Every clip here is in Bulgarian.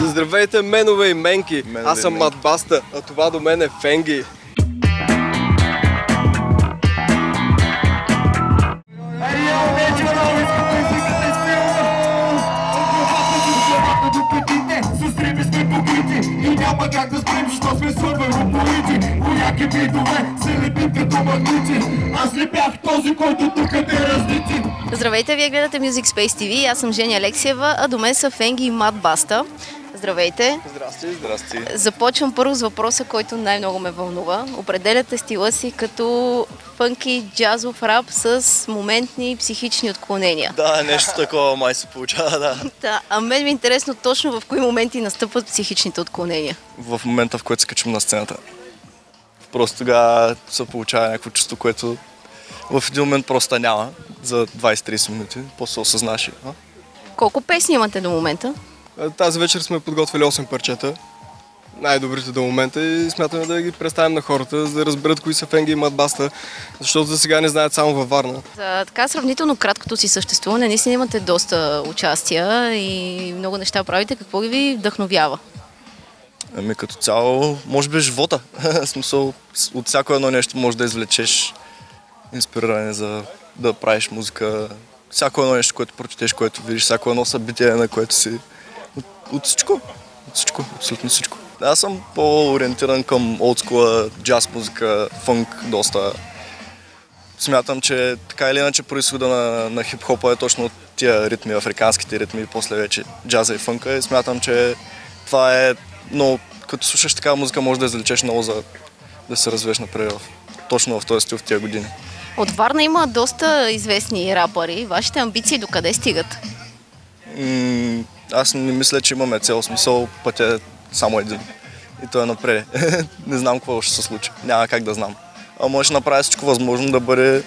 Здравейте, менове и менки! Менове Аз съм менки. Матбаста, а това до мен е Фенги. С риби сме покрити и няма как да спрем, защото сме сървърополити Кояки битове се лепим като магнити Аз ли бях този, който тук те разнити Здравейте, вие гледате Music Space TV. Аз съм Жени Алексиева, а до мен са Фенги и Мат Баста. Здравейте! Здрасти. Здрасти. Започвам първо с въпроса, който най-много ме вълнува. Определяте стила си като фънки джазов рап с моментни психични отклонения. Да, нещо такова май се получава, да. Да, а мен ми е интересно точно в кои моменти настъпват психичните отклонения. В момента, в който се качим на сцената. Просто тогава се получава някакво чувство, което в един момент просто няма за 20-30 минути. После осъзнаш. а? Колко песни имате до момента? Тази вечер сме подготвили 8 парчета. Най-добрите до момента и смятаме да ги представим на хората, за да разберат кои са Фенги и Матбаста, защото за сега не знаят само във Варна. За така сравнително краткото си съществуване, наистина имате доста участия и много неща правите. Какво ги ви вдъхновява? Ами като цяло, може би живота. Смисъл, от всяко едно нещо може да извлечеш инспириране за да правиш музика. Всяко едно нещо, което прочетеш, което видиш, всяко едно събитие, на което си. От, от всичко. От всичко, абсолютно всичко. Аз съм по-ориентиран към олдскула, джаз музика, фънк доста. Смятам, че така или иначе происхода на, на хип-хопа е точно от тия ритми, африканските ритми и после вече джаза и фънка. И смятам, че това е много, като слушаш такава музика, може да извлечеш много за да се развиеш напред точно в този стил в тия години. От Варна има доста известни рапъри. Вашите амбиции докъде стигат? М- аз не мисля, че имаме цел смисъл, пътя е само един. И той е напред. не знам какво ще се случи. Няма как да знам. А може да направя всичко възможно да бъде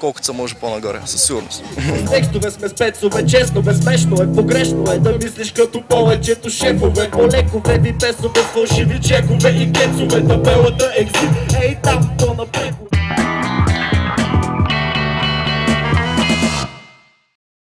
колкото се може по-нагоре, със сигурност. Текстове сме спецове, честно, безсмешно е, погрешно е Да мислиш като повечето шефове песове с фалшиви чекове и кецове Табелата екзит, ей там, то на прегове